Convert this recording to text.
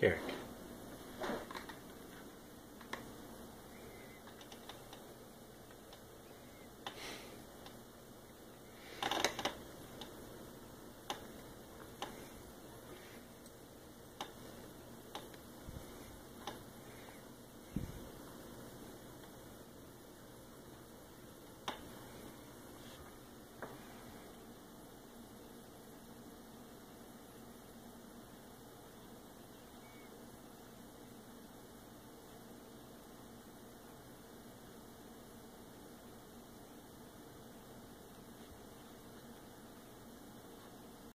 Derek.